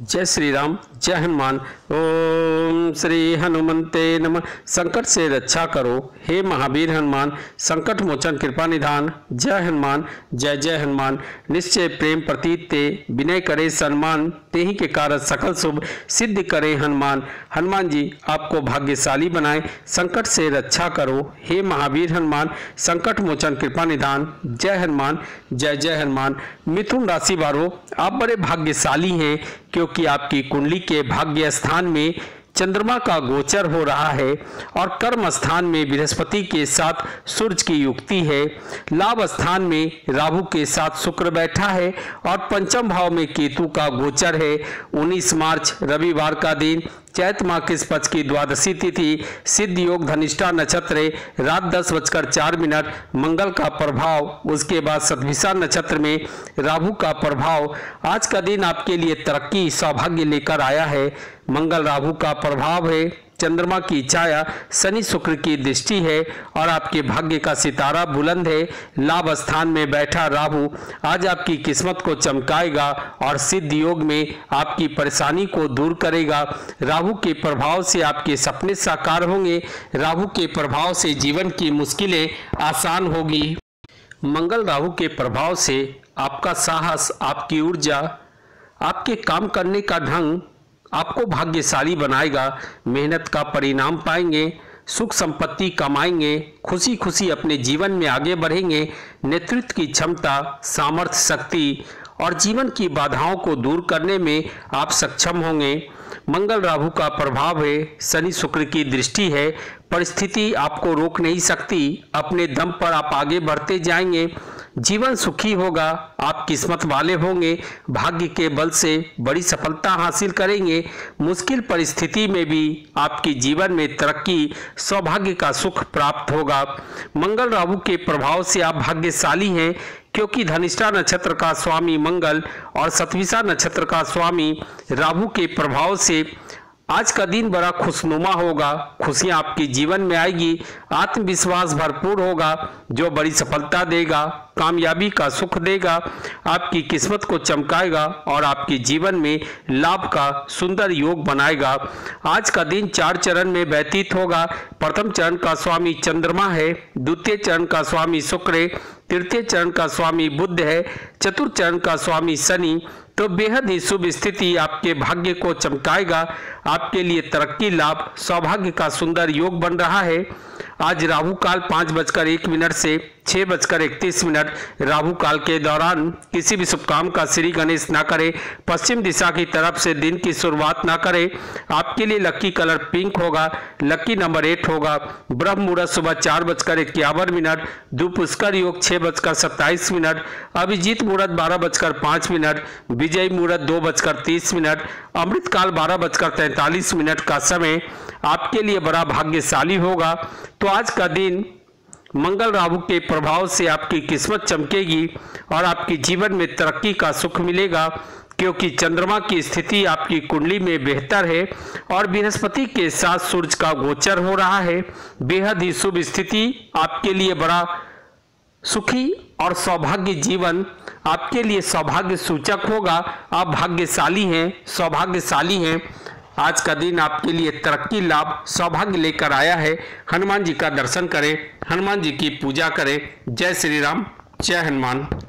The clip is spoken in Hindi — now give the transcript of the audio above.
जय श्री राम जय हनुमान। ओम श्री हनुमंते नम। संकट से रक्षा करो। हे महावीर हनुमान, संकट मोचन कृपा निधान। जय हनुमान, जय जय हनुमान। निश्चय प्रेम प्रतीत ते, विनय करे सम्मान ते ही के कारण सकल शुभ सिद्ध करे हनुमान। हनुमान जी, आपको भाग्यशाली बनाए। संकट से रक्षा करो। हे महावीर हनुमान, संकट मोचन कृपा निधान। जय हनुमान, जय जय हनुमान। मिथुन राशि वालों, आप बड़े भाग्यशाली हैं क्योंकि आपकी कुंडली के भाग्य स्थान में चंद्रमा का गोचर हो रहा है और कर्म स्थान में बृहस्पति के साथ सूर्य की युक्ति है। लाभ स्थान में राहु के साथ शुक्र बैठा है और पंचम भाव में केतु का गोचर है। 19 मार्च, रविवार का दिन चैत माह किस पक्ष की द्वादशी तिथि, सिद्ध योग धनिष्ठा नक्षत्र, रात दस बजकर चार मिनट, मंगल का प्रभाव, उसके बाद सतभिषा नक्षत्र में राहु का प्रभाव। आज का दिन आपके लिए तरक्की, सौभाग्य लेकर आया है। मंगल राहु का प्रभाव है। चंद्रमा की छाया शनि शुक्र की दृष्टि है और आपके भाग्य का सितारा बुलंद है। लाभ स्थान में बैठा राहु आज आपकी किस्मत को चमकाएगा और सिद्ध योग में आपकी परेशानी को दूर करेगा। राहु के प्रभाव से आपके सपने साकार होंगे। राहु के प्रभाव से जीवन की मुश्किलें आसान होगी। मंगल राहु के प्रभाव से आपका साहस, आपकी ऊर्जा, आपके काम करने का ढंग आपको भाग्यशाली बनाएगा, मेहनत का परिणाम पाएँगे, सुख संपत्ति कमाएँगे खुशी खुशी अपने जीवन में आगे बढ़ेंगे, नेतृत्व की क्षमता, सामर्थ्य, शक्ति और जीवन की बाधाओं को दूर करने में आप सक्षम होंगे। मंगल राहु का प्रभाव है, शनि शुक्र की दृष्टि है, परिस्थिति आपको रोक नहीं सकती, अपने दम पर आप आगे बढ़ते जाएँगे। जीवन सुखी होगा, आप किस्मत वाले होंगे, भाग्य के बल से बड़ी सफलता हासिल करेंगे। मुश्किल परिस्थिति में भी आपके जीवन में तरक्की, सौभाग्य का सुख प्राप्त होगा। मंगल राहु के प्रभाव से आप भाग्यशाली हैं, क्योंकि धनिष्ठा नक्षत्र का स्वामी मंगल और सतविशा नक्षत्र का स्वामी राहु के प्रभाव से आज का दिन बड़ा खुशनुमा होगा। खुशियाँ आपके जीवन में आएगी, आत्मविश्वास भरपूर होगा, जो बड़ी सफलता देगा। कामयाबी का सुख देगा, आपकी किस्मत को चमकाएगा और आपके जीवन में लाभ का सुंदर योग बनाएगा। आज का दिन चार चरण में व्यतीत होगा। प्रथम चरण का स्वामी चंद्रमा है, द्वितीय चरण का स्वामी शुक्र तृतीय चरण का स्वामी बुद्ध है, चतुर्थ चरण का स्वामी शनि। तो बेहद ही शुभ स्थिति आपके भाग्य को चमकाएगा। आपके लिए तरक्की लाभ, सौभाग्य का सुंदर योग बन रहा है। आज राहु काल पाँच बजकर एक मिनट से छः बजकर इकतीस मिनट राहु काल के दौरान किसी भी शुभ काम का श्री गणेश ना करें, पश्चिम दिशा की तरफ़ से दिन की शुरुआत ना करें, आपके लिए लक्की कलर पिंक होगा लक्की नंबर एट होगा। ब्रह्म मुहूर्त सुबह चार बजकर इक्यावन मिनट, दुपुष्कर योग छः बजकर सत्ताईस मिनट, अभिजीत मुहूर्त बारह बजकर पाँच मिनट, विजय मुहूर्त दो बजकर तीस मिनट, अमृतकाल बारह बजकर तैंतालीस मिनट का समय आपके लिए बड़ा भाग्यशाली होगा। तो आज का दिन मंगल राहु के प्रभाव से आपकी किस्मत चमकेगी और आपके जीवन में तरक्की का सुख मिलेगा, क्योंकि चंद्रमा की स्थिति आपकी कुंडली में बेहतर है और बृहस्पति के साथ सूर्य का गोचर हो रहा है। बेहद ही शुभ स्थिति आपके लिए, बड़ा सुखी और सौभाग्य जीवन आपके लिए सौभाग्य सूचक होगा। आप भाग्यशाली हैं, सौभाग्यशाली हैं। आज का दिन आपके लिए तरक्की, लाभ, सौभाग्य लेकर आया है। हनुमान जी का दर्शन करें, हनुमान जी की पूजा करें। जय श्री राम, जय हनुमान।